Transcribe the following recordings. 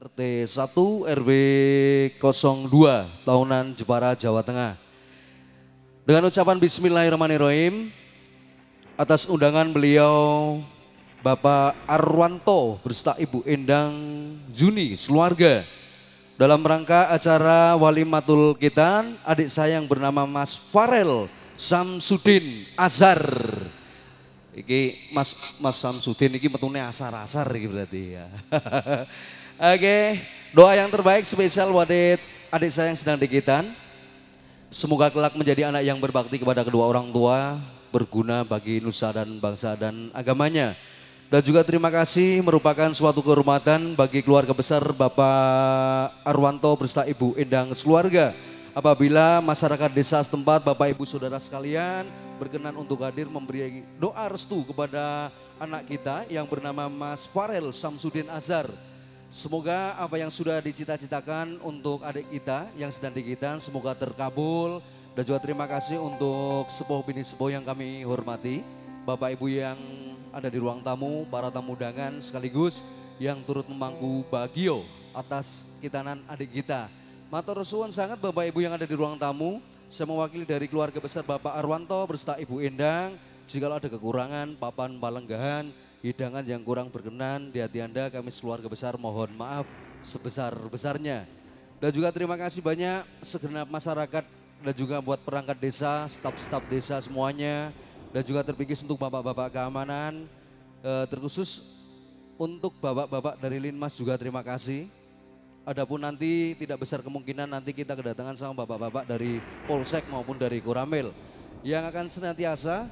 RT 1 RW 02 tahunan Jepara Jawa Tengah. Dengan ucapan Bismillahirrahmanirrahim atas undangan beliau Bapak Arwanto beserta Ibu Endang Juni keluarga dalam rangka acara Walimatul Kitan adik saya yang bernama Mas Farel Samsudin Azhar. Iki Mas Mas Samsudin iki metune asar-asar iki berarti ya. Oke, doa yang terbaik spesial buat adik saya yang sedang dikitan. Semoga kelak menjadi anak yang berbakti kepada kedua orang tua, berguna bagi nusa dan bangsa dan agamanya. Dan juga terima kasih merupakan suatu kehormatan bagi keluarga besar Bapak Arwanto beserta Ibu Endang keluarga. Apabila masyarakat desa setempat, Bapak Ibu Saudara sekalian berkenan untuk hadir memberi doa restu kepada anak kita yang bernama Mas Farel Samsudin Azhar Semoga apa yang sudah dicita-citakan untuk adik kita yang sedang dikitan semoga terkabul. Dan juga terima kasih untuk sepuh bini sepuh yang kami hormati. Bapak Ibu yang ada di ruang tamu, para tamu undangan sekaligus yang turut memangku bagio atas kitanan adik kita. Mata resuan sangat Bapak Ibu yang ada di ruang tamu. Saya mewakili dari keluarga besar Bapak Arwanto berserta Ibu Endang. Jika ada kekurangan, papan palenggahan, hidangan yang kurang berkenan di hati Anda, kami sekeluarga besar mohon maaf sebesar-besarnya. Dan juga terima kasih banyak segenap masyarakat dan juga buat perangkat desa, staf-staf desa semuanya. Dan juga terpikir untuk bapak-bapak keamanan, eh, terkhusus untuk bapak-bapak dari Linmas juga terima kasih. Adapun nanti tidak besar kemungkinan nanti kita kedatangan sama bapak-bapak dari Polsek maupun dari Koramil yang akan senantiasa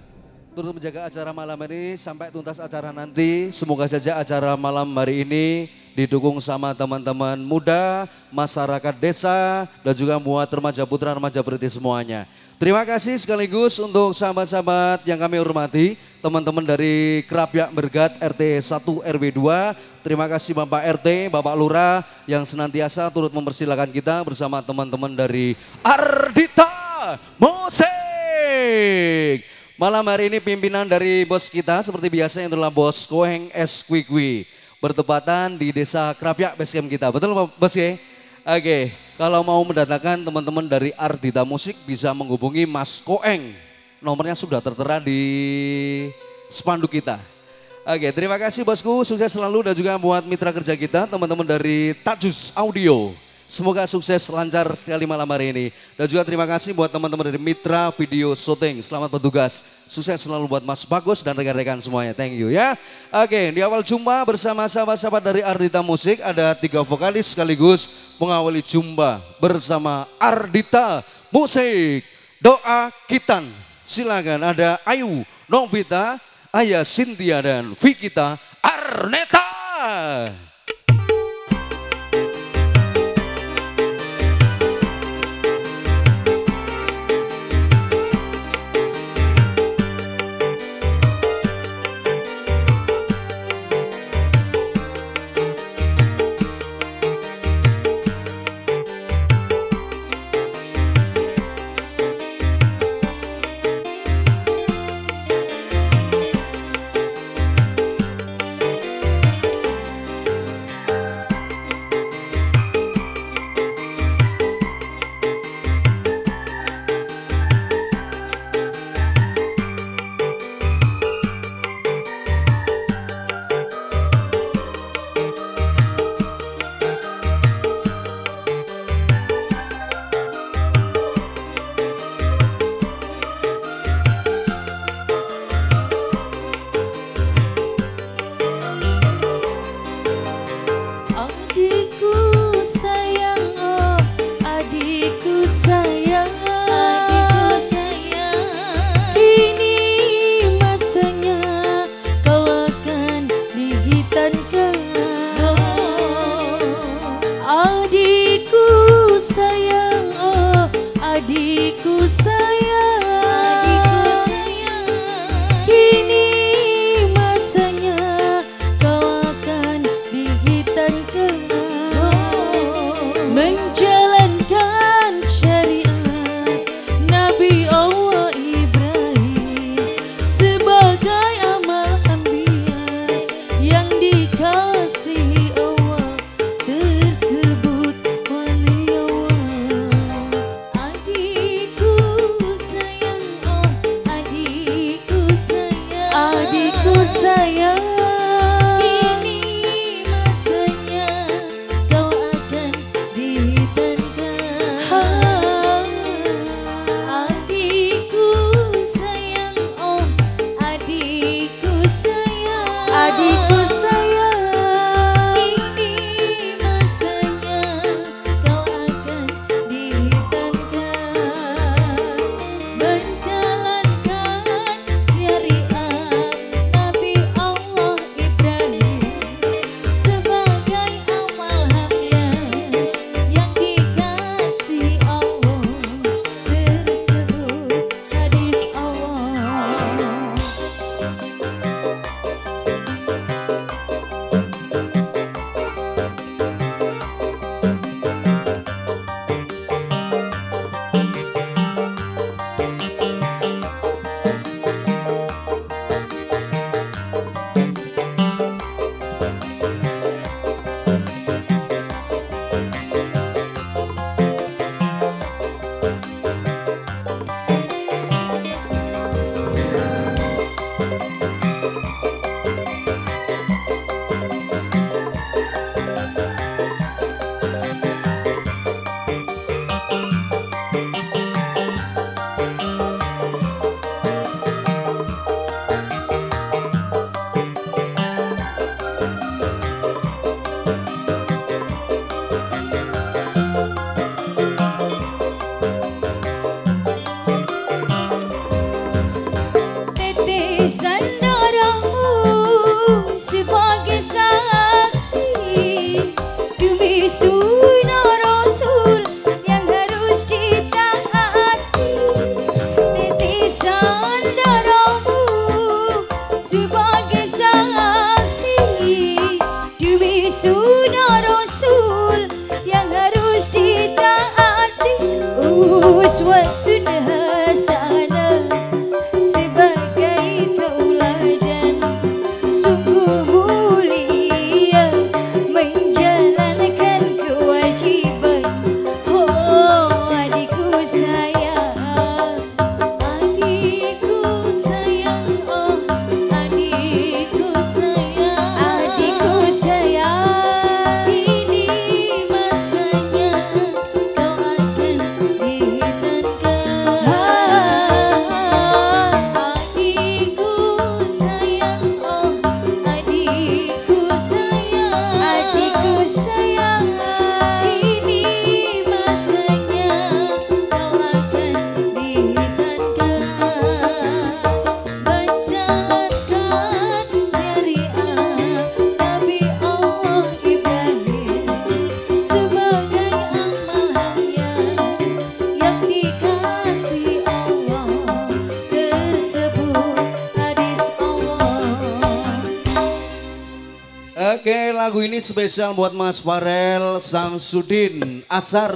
turut menjaga acara malam ini sampai tuntas acara nanti. Semoga saja acara malam hari ini didukung sama teman-teman muda, masyarakat desa, dan juga muat remaja putra, remaja berarti semuanya. Terima kasih sekaligus untuk sahabat-sahabat yang kami hormati, teman-teman dari Kerapyak Bergat RT 1 RW 2. Terima kasih Bapak RT, Bapak Lurah yang senantiasa turut mempersilahkan kita bersama teman-teman dari Ardita Musik. Malam hari ini pimpinan dari bos kita seperti biasa yang adalah bos Koeng S Kwikwi. Bertepatan di desa Krapyak basecamp kita. Betul bos ya? Oke, kalau mau mendatangkan teman-teman dari Ardita Musik bisa menghubungi Mas Koeng. Nomornya sudah tertera di spanduk kita. Oke, terima kasih bosku. Sukses selalu dan juga buat mitra kerja kita, teman-teman dari Tajus Audio. Semoga sukses lancar sekali malam hari ini. Dan juga terima kasih buat teman-teman dari Mitra Video Shooting. Selamat bertugas. Sukses selalu buat Mas Bagus dan rekan-rekan semuanya. Thank you ya. Oke, di awal jumpa bersama sahabat-sahabat dari Ardita Musik ada tiga vokalis sekaligus mengawali jumpa bersama Ardita Musik. Doa Kitan. Silakan ada Ayu, Novita, Ayah Cynthia dan Vikita Arneta. I'll get some. Lagu ini spesial buat Mas Farel Samsudin Asar.